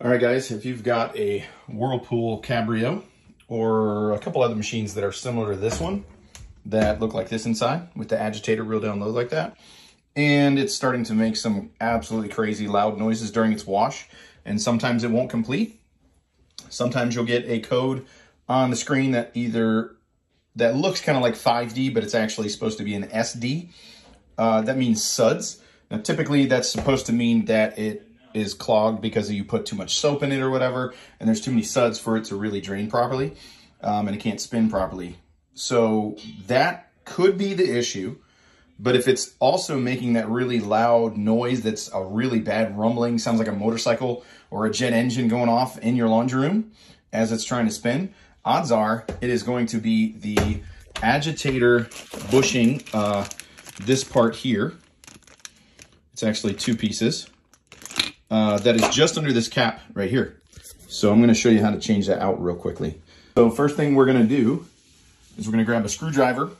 All right, guys, if you've got a Whirlpool Cabrio or a couple other machines that are similar to this one that look like this inside with the agitator real down low like that, and it's starting to make some absolutely crazy loud noises during its wash, and sometimes it won't complete. Sometimes you'll get a code on the screen that either that looks kind of like 5D, but it's actually supposed to be an SD. Uh, that means suds. Now, typically that's supposed to mean that it is clogged because you put too much soap in it or whatever, and there's too many suds for it to really drain properly, um, and it can't spin properly. So that could be the issue. But if it's also making that really loud noise that's a really bad rumbling, sounds like a motorcycle or a jet engine going off in your laundry room as it's trying to spin, odds are it is going to be the agitator bushing uh, this part here. It's actually two pieces. Uh, that is just under this cap right here. So I'm going to show you how to change that out real quickly. So first thing we're going to do is we're going to grab a screwdriver,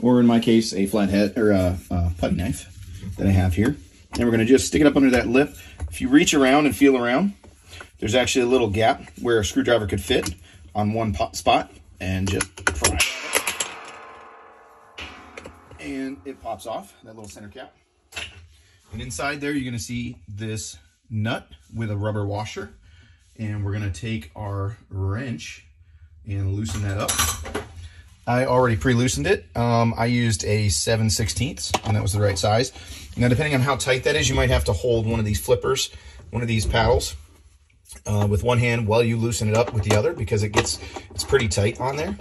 or in my case, a flathead or a, a putty knife that I have here. And we're going to just stick it up under that lip. If you reach around and feel around, there's actually a little gap where a screwdriver could fit on one spot and just pry and it pops off, that little center cap. And inside there, you're gonna see this nut with a rubber washer. And we're gonna take our wrench and loosen that up. I already pre-loosened it. Um, I used a 7 16ths, and that was the right size. Now, depending on how tight that is, you might have to hold one of these flippers, one of these paddles, uh, with one hand while you loosen it up with the other because it gets, it's pretty tight on there.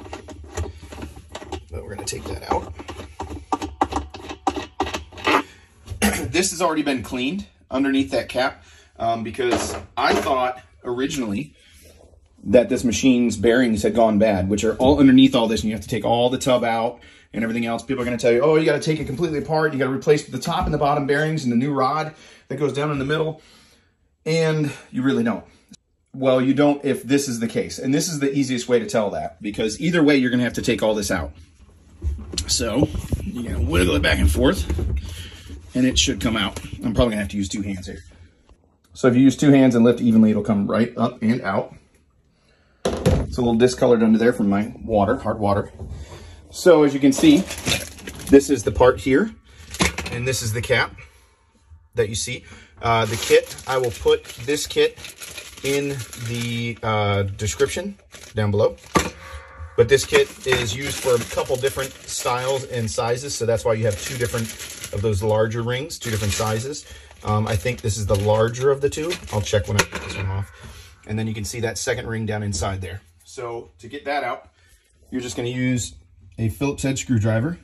But we're gonna take that out. This has already been cleaned underneath that cap um, because I thought originally that this machine's bearings had gone bad, which are all underneath all this, and you have to take all the tub out and everything else. People are going to tell you, oh, you got to take it completely apart. You got to replace the top and the bottom bearings and the new rod that goes down in the middle. And you really don't. Well, you don't if this is the case. And this is the easiest way to tell that because either way, you're going to have to take all this out. So you're going to wiggle it back and forth and it should come out. I'm probably gonna have to use two hands here. So if you use two hands and lift evenly, it'll come right up and out. It's a little discolored under there from my water, hard water. So as you can see, this is the part here, and this is the cap that you see. Uh, the kit, I will put this kit in the uh, description down below. But this kit is used for a couple different styles and sizes, so that's why you have two different of those larger rings, two different sizes. Um, I think this is the larger of the two. I'll check when I put this one off. And then you can see that second ring down inside there. So to get that out, you're just going to use a Phillips head screwdriver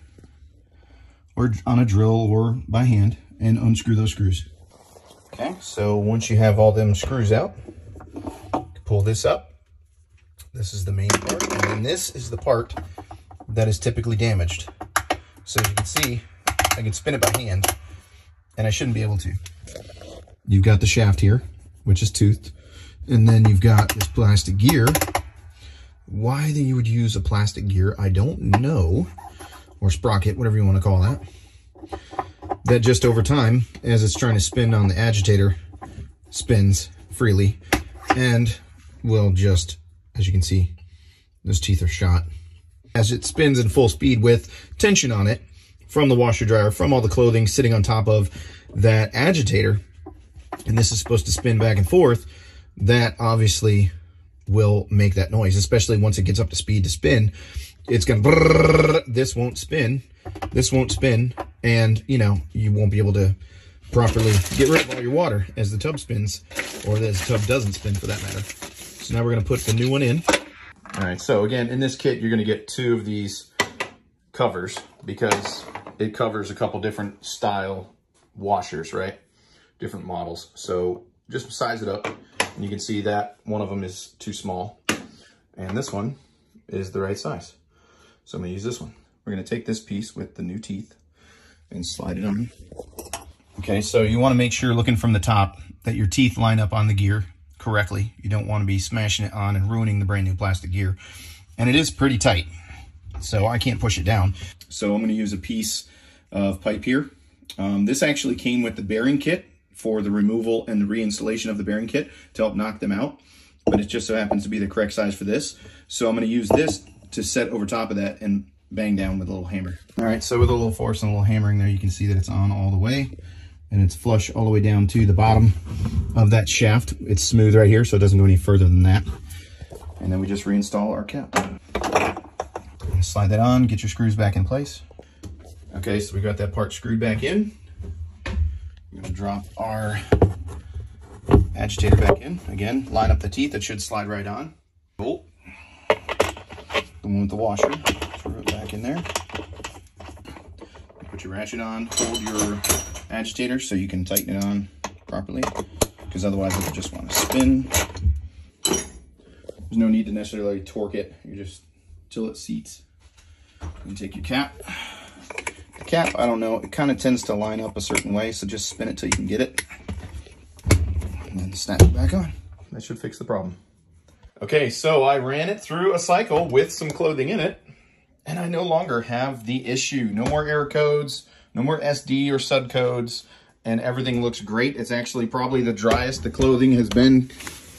or on a drill or by hand and unscrew those screws. Okay, so once you have all them screws out, pull this up. This is the main part, and then this is the part that is typically damaged. So as you can see, I can spin it by hand, and I shouldn't be able to. You've got the shaft here, which is toothed, and then you've got this plastic gear. Why that you would use a plastic gear, I don't know, or sprocket, whatever you want to call that. That just over time, as it's trying to spin on the agitator, spins freely, and will just, as you can see, those teeth are shot. As it spins in full speed with tension on it, from the washer dryer, from all the clothing sitting on top of that agitator, and this is supposed to spin back and forth, that obviously will make that noise, especially once it gets up to speed to spin. It's going to, this won't spin, this won't spin, and, you know, you won't be able to properly get rid of all your water as the tub spins, or as the tub doesn't spin for that matter. So now we're going to put the new one in. All right, so again, in this kit, you're going to get two of these covers because it covers a couple different style washers, right? Different models. So just size it up and you can see that one of them is too small and this one is the right size. So I'm gonna use this one. We're gonna take this piece with the new teeth and slide it on. Okay, so you wanna make sure looking from the top that your teeth line up on the gear correctly. You don't wanna be smashing it on and ruining the brand new plastic gear. And it is pretty tight so I can't push it down. So I'm going to use a piece of pipe here. Um, this actually came with the bearing kit for the removal and the reinstallation of the bearing kit to help knock them out. But it just so happens to be the correct size for this. So I'm gonna use this to set over top of that and bang down with a little hammer. All right, so with a little force and a little hammering there, you can see that it's on all the way and it's flush all the way down to the bottom of that shaft. It's smooth right here, so it doesn't go any further than that. And then we just reinstall our cap. Slide that on, get your screws back in place. Okay, so we got that part screwed back in. I'm gonna drop our agitator back in. Again, line up the teeth, it should slide right on. Bolt, the one with the washer, throw it back in there. Put your ratchet on, hold your agitator so you can tighten it on properly, because otherwise it'll just want to spin. There's no need to necessarily torque it, you just till it seats. You take your cap. The cap, I don't know, it kind of tends to line up a certain way, so just spin it till you can get it. And then snap it back on. That should fix the problem. Okay, so I ran it through a cycle with some clothing in it, and I no longer have the issue. No more error codes, no more SD or SUD codes, and everything looks great. It's actually probably the driest the clothing has been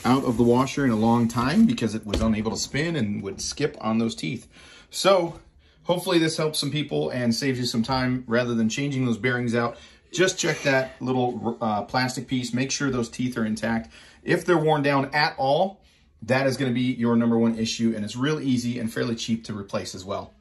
out of the washer in a long time because it was unable to spin and would skip on those teeth. So hopefully this helps some people and saves you some time rather than changing those bearings out. Just check that little uh, plastic piece. Make sure those teeth are intact. If they're worn down at all, that is going to be your number one issue and it's real easy and fairly cheap to replace as well.